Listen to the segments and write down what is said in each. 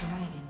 Dragon.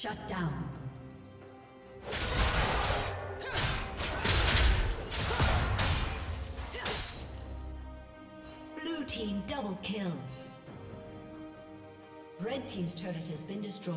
Shut down. Blue team double kill. Red team's turret has been destroyed.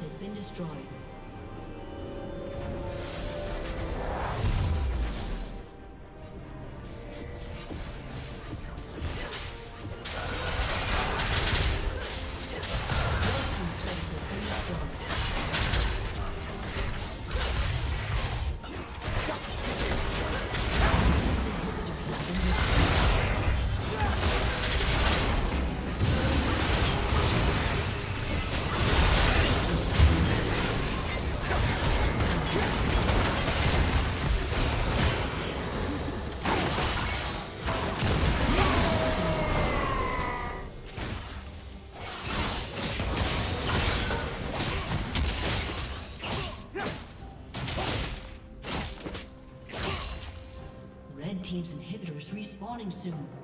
Has been destroyed. Spawning soon.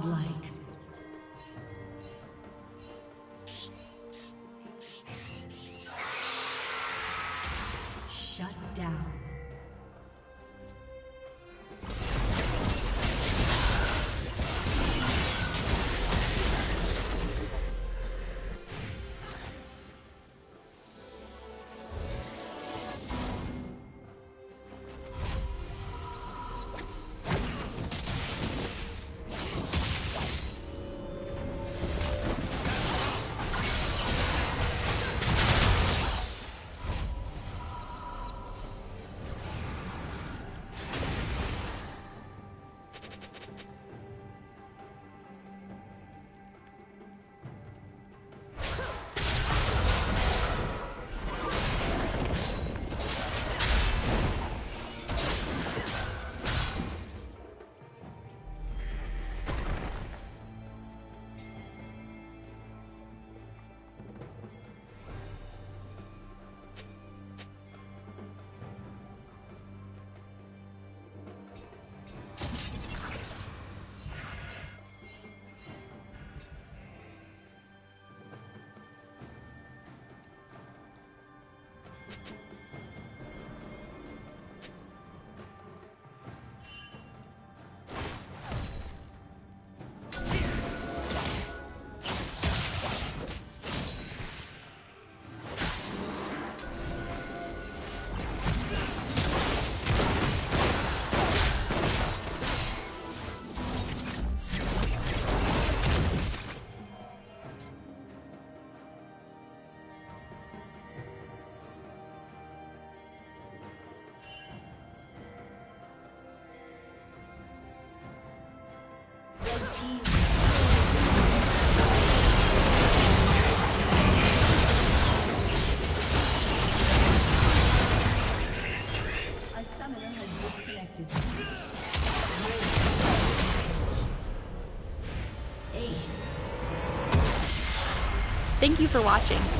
Godlike. For watching.